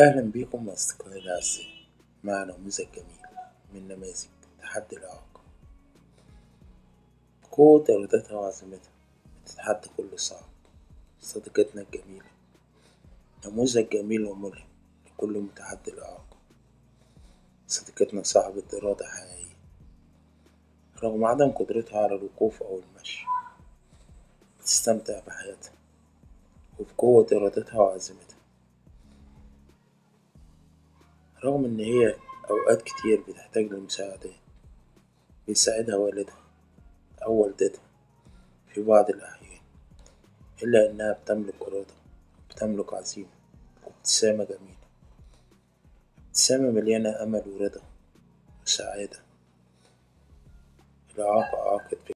أهلا بيكم أصدقائي الأعزاء. مع نموذج جميل من نماذج تحدي الإعاقة قوة إرادتها وعزيمتها بتتحدى كل صعب صديقتنا الجميلة. نموذج جميل وملهم لكل متحدي الإعاقة صديقتنا صاحبة إرادة حقيقية. رغم عدم قدرتها على الوقوف أو المشي بتستمتع بحياتها. وبقوة إرادتها وعزيمتها. رغم إن هي أوقات كتير بتحتاج للمساعدة بيساعدها والدها أو والدتها في بعض الأحيان إلا إنها بتملك إرادة وبتملك عزيمة وابتسامة جميلة ابتسامة مليانة أمل ورضا وسعادة الإعاقة أعاقت.